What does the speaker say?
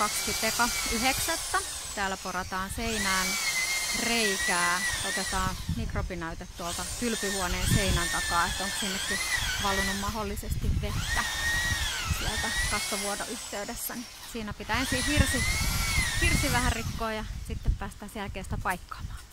299. 9. Täällä porataan seinään reikää. Otetaan mikrobinäyte tuolta kylpyhuoneen seinän takaa, että onko sinnekin valunut mahdollisesti vettä sieltä kattovuodon yhteydessä. Niin siinä pitää ensin hirsi, hirsi vähän rikkoa ja sitten päästään sen jälkeen sitä paikkaamaan.